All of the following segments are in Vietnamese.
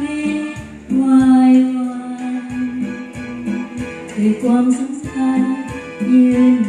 thế hoài hoài thời quang sáng xa như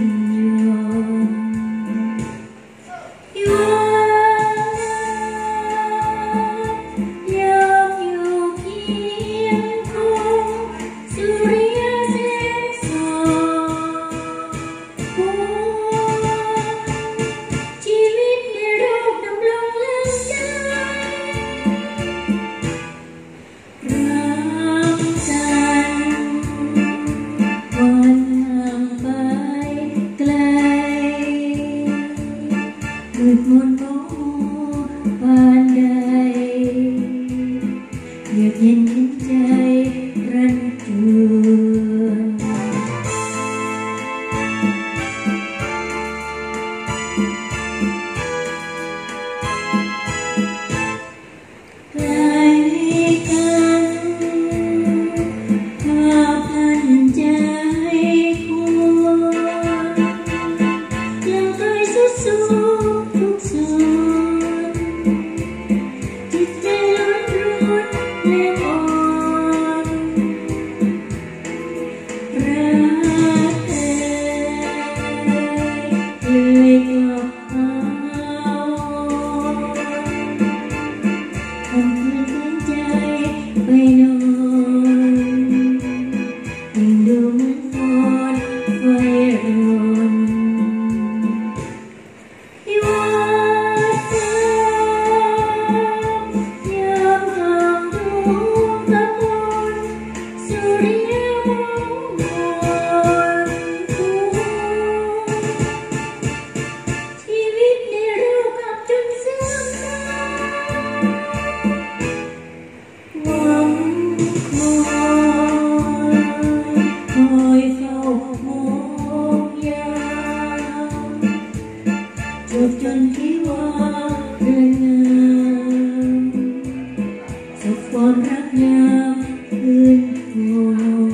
con hát nhau hương hồn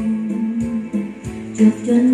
chập chân